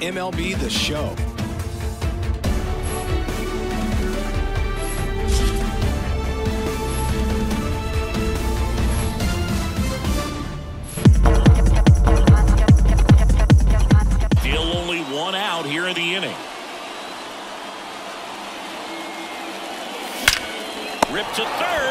MLB The Show. Still only one out here in the inning. Ripped to third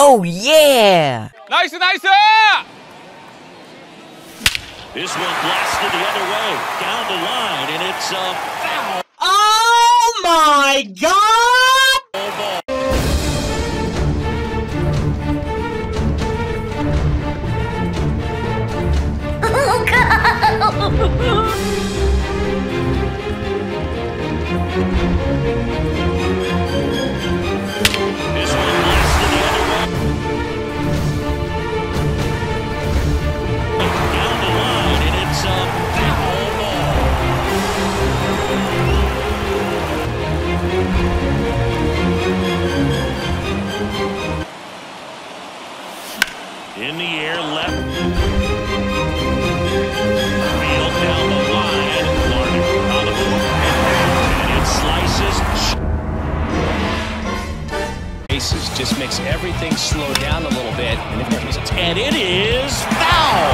Oh yeah! 나이스 나이스! This one blasted the other way down the line, and it's a foul Oh my god! ball. This In the air, left. Field down the line. Larned on the move. And it slices. Aces just makes everything slow down a little bit. And if there And it is foul.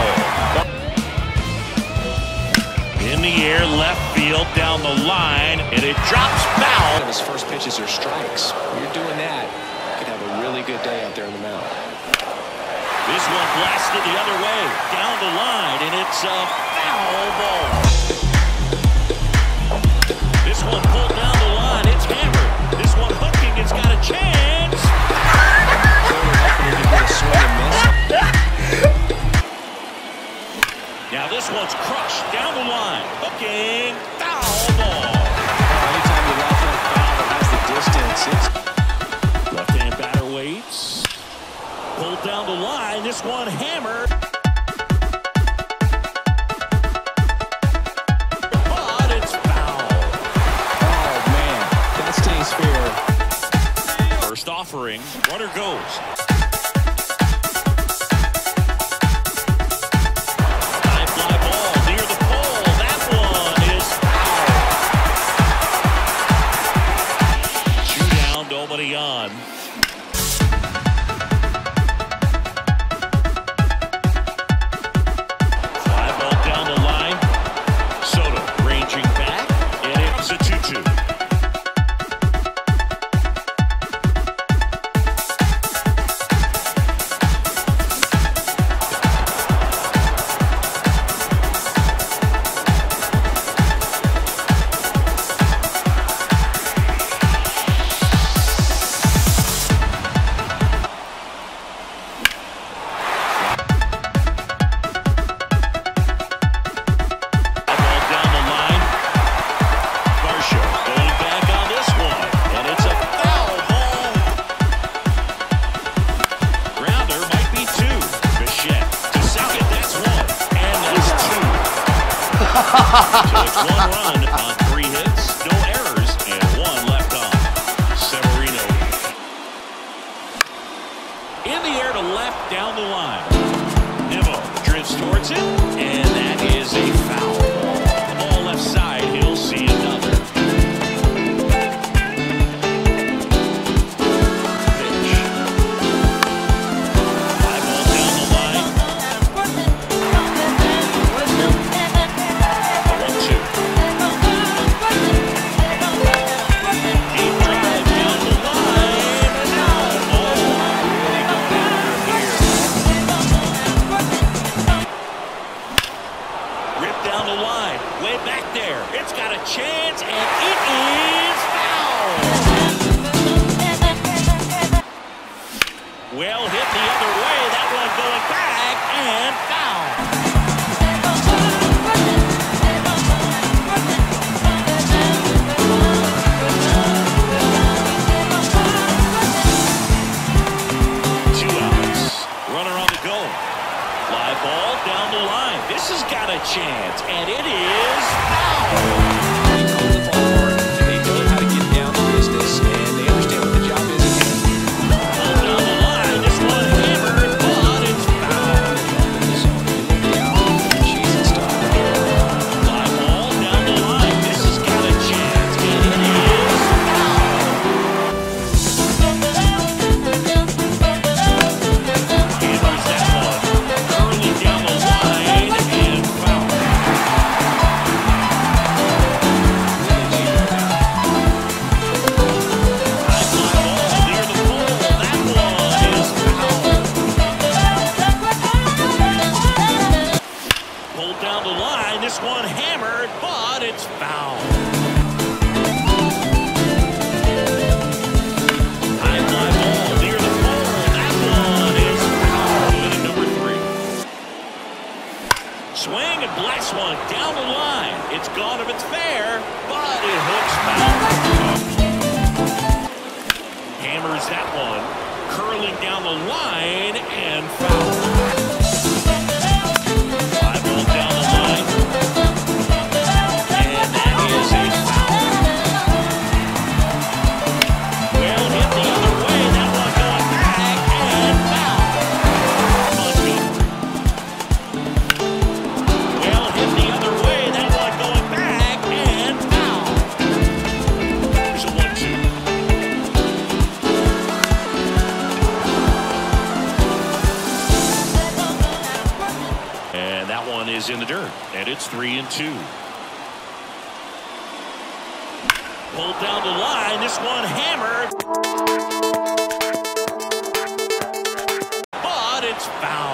In the air, left field down the line. And it drops foul. his first pitches are strikes. When you're doing that, you could have a really good day out there in the mound. This one blasted the other way, down the line, and it's a foul ball. This one pulled down the line, it's hammered. This one hooking, it's got a chance. Now this one's crushed down the line, hooking, foul ball. Anytime you foul that has the distance, it's line. This one hammered. But it's foul. oh man, that stays fair. First offering. Runner goes. one run on right there. It's got a chance, and it is foul. Well hit the other This has got a chance, and it is out. three and two. Pulled down the line. This one hammered. But it's foul.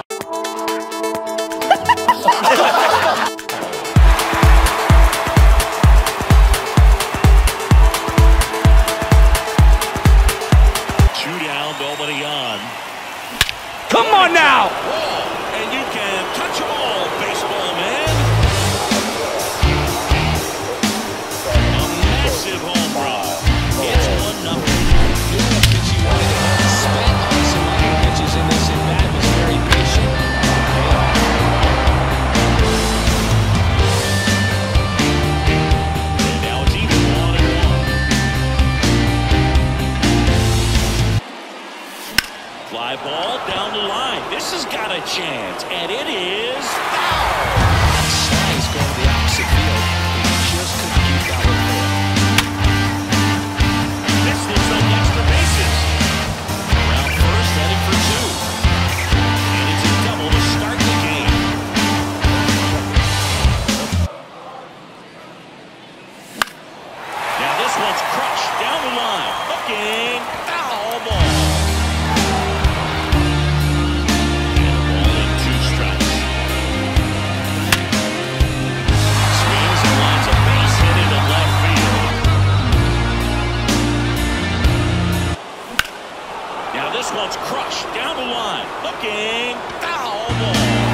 Fly ball down the line. This has got a chance, and it is foul. Crushed down the line. Looking. Foul ball.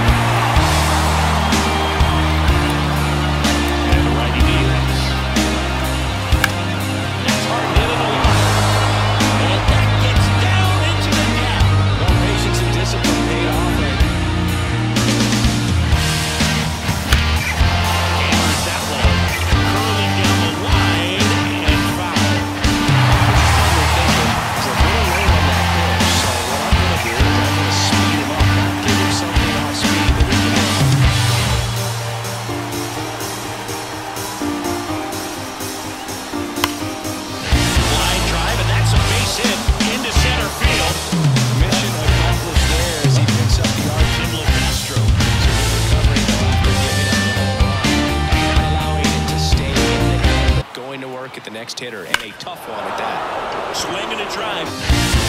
Hitter, and a tough one at that. Swing and a drive.